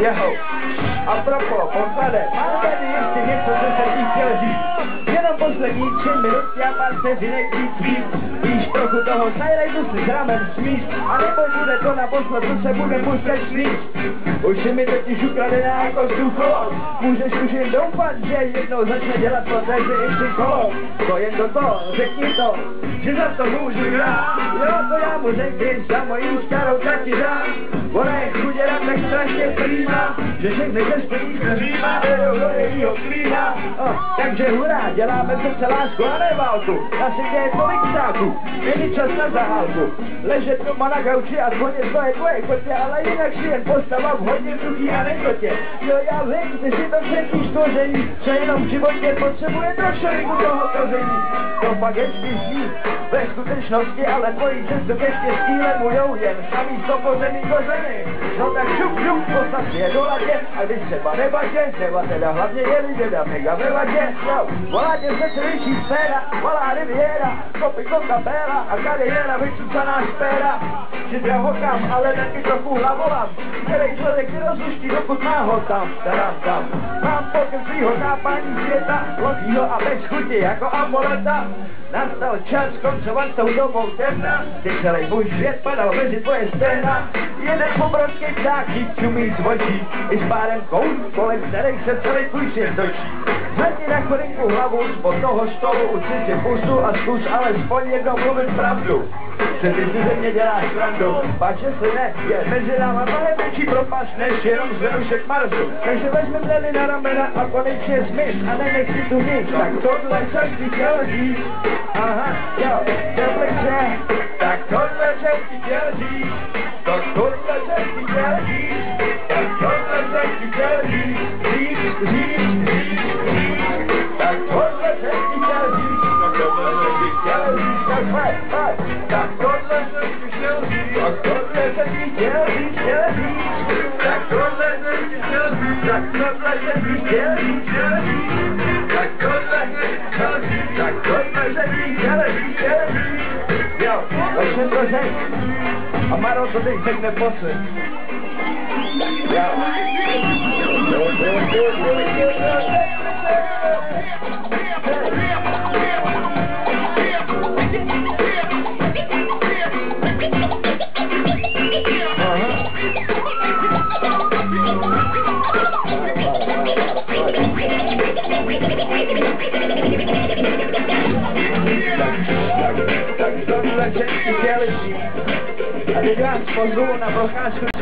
jeho. A propo, poklade, mám tady ještě něco, co jsem ti chtěl říct. Jenom poslední tři minuty a pár vteřinek víc víc. Víš trochu toho sajrajdu si s smíš, a nebo bude to naposled, co se bude muset smíš. Už si mi totiž ukradená jako sucho, můžeš už jen doufat, že jednou začne dělat protéže i při kolo. To jen do toho, řekni to, že za to můžu já. Jo, to já mu řekni, za mojí starou taky dám. Ona je chuděra tak strašně prýma, že všechny cesty říma, jdou do jejího klína. Takže hurá, děláme se celá a ne válku. Na světě je tolik ptáků, není čas na zahálku. Ležet doma na gauči a zvonit to je tvoje kotě, ale jinak si jen postava v hodně druhý a nekotě. Jo, já vím, ty si to předtím stvoření, co jenom v životě potřebuje trošku toho koření. To pak hezky zní, ve skutečnosti, ale tvojí cestu ke štěstí lemujou jen samý stopořený kořeny. No tak šup, šup, postav je do latě, a když třeba nebatě, třeba teda hlavně je teda mega ve latě, jo, volatě se celější sféra, volá riviera, kopy kapela a kariéra vycucaná špéra. Že hokám, ale taky trochu hlavolám, který člověk nerozluští, dokud má ho tam, tam, tam. Mám pokrm svýho nápání světa, logího a bez chuti jako amoleta. Nastal čas skoncovat s tou dobou temna, kdy celý můj svět padal mezi tvoje stehna. Jeden obrovský pták čumí z očí, i s párem kout, kolem kterých se celý tvůj svět točí. Zvedni na chodinku hlavu, spod toho stolu určitě pusu a zkus alespoň jednou mluvit pravdu. Že ty si ze mě děláš srandu, pak jestli ne, je mezi náma mnohem větší propast, než jenom z Venuše k Marsu. Takže vezmi mleny na ramena a konečně smysl a nenech si tu nic. Tak tohle jsem ti chtěl říct. Aha, jo, teplice, tak tohle jsem ti chtěl říct. Tak tohle jsem ti chtěl říct. Tak tohle jsem ti chtěl říct, Tak fajn, fajn. Tak tohle jsem ti chtěl říct. Tak tohle jsem ti chtěl říct, chtěl říct. Tak tohle jsem ti chtěl říct. Tak tohle jsem ti chtěl říct, chtěl říct. Tak tohle jsem ti chtěl říct. Tak tohle jsem ti chtěl říct, chtěl říct. Jo, tak jsem to řekl. A Maro to teď řekne poslední. Jo. Jo, jo, jo, jo, Tak tohle jsem ti chtěl říct. A teď vás pozvu na procházku